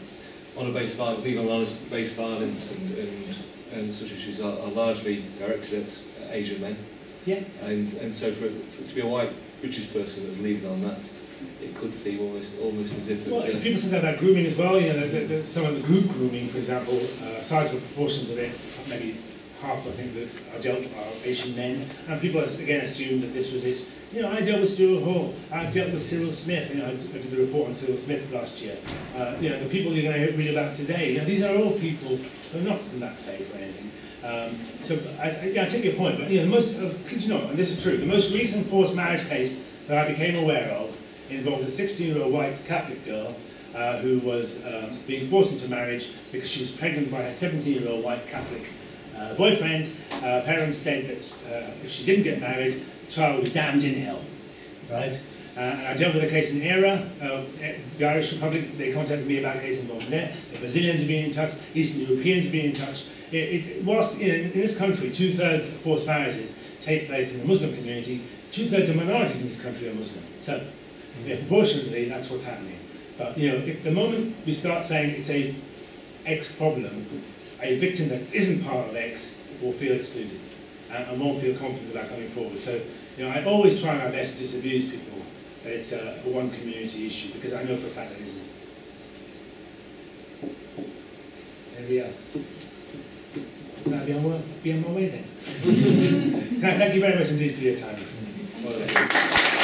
Speaker 4: honour-based violence, legal on base violence and, and, and such issues are, are largely directed at Asian men.
Speaker 1: Yeah.
Speaker 4: And, and so for, for to be a white British person that's leading on that, it could seem almost almost as if...
Speaker 1: Well,
Speaker 4: uh,
Speaker 1: people say that about grooming as well, you know, the, the, some of the group grooming, for example, uh, sizable proportions of it, maybe half, I think, that are dealt are Asian men, and people, again, assume that this was it. You know, I dealt with Stuart Hall, I dealt with Cyril Smith, you know, I did the report on Cyril Smith last year. Uh, you know, the people you're going to read about today, you know, these are all people who are not from that faith or anything. Um, so I, I, take your point, but you know, the most, uh, you know, and this is true, the most recent forced marriage case that I became aware of involved a 16-year-old white Catholic girl uh, who was um, being forced into marriage because she was pregnant by a 17-year-old white Catholic uh, boyfriend. Uh, parents said that uh, if she didn't get married, the child be damned in hell, right? Uh, I dealt with a case in Eire, uh, the Irish Republic, they contacted me about a case involving there. The Brazilians have been in touch, Eastern Europeans have been in touch. It, it, whilst in, this country, two-thirds of forced marriages take place in the Muslim community, two-thirds of minorities in this country are Muslim. So, yeah, proportionately, that's what's happening. But, you know, if the moment we start saying it's a X problem, a victim that isn't part of X will feel excluded and, and won't feel confident about coming forward. So, you know, I always try my best to disabuse people that it's a, one community issue, because I know for a fact it isn't. Anybody else? No, be on, be on my way then. no, thank you very much indeed for your time. Well